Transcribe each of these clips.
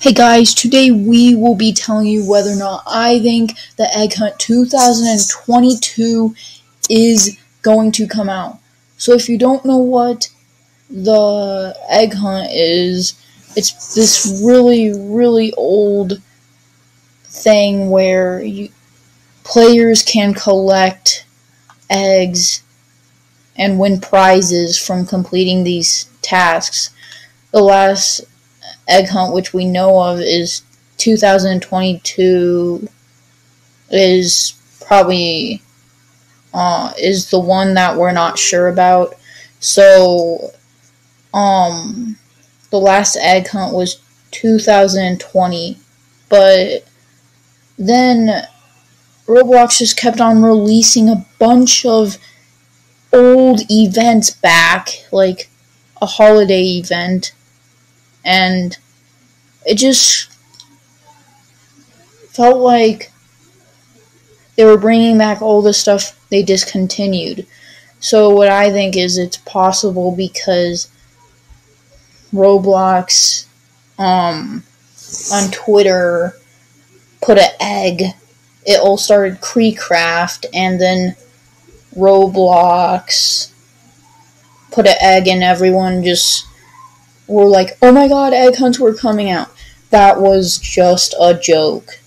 Hey guys, today we will be telling you whether or not I think the Egg Hunt 2022 is going to come out. So if you don't know what the Egg Hunt is, it's this really, really old thing where you players can collect eggs and win prizes from completing these tasks. The last egg hunt, which we know of, is 2022. Is probably uh, is the one that we're not sure about. So, um, the last egg hunt was 2020, but then Roblox just kept on releasing a bunch of old events back, like a holiday event and it just felt like they were bringing back all the stuff they discontinued. So what I think is it's possible because Roblox um on Twitter put an egg. It all started KreekCraft and then Roblox put an egg and everyone just were like, oh my god, egg hunts were coming out. That was just a joke.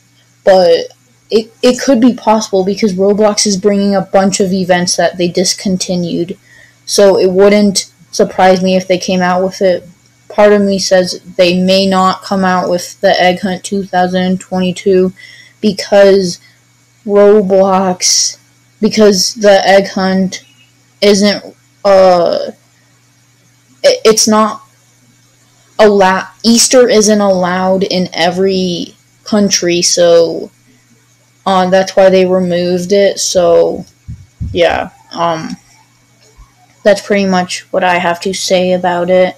But it, it could be possible because Roblox is bringing a bunch of events that they discontinued. So it wouldn't surprise me if they came out with it. Part of me says they may not come out with the Egg Hunt 2022 because Roblox, because the Egg Hunt isn't, uh, it, it's not allow Easter isn't allowed in every country, so uh, that's why they removed it. So yeah, um, that's pretty much what I have to say about it.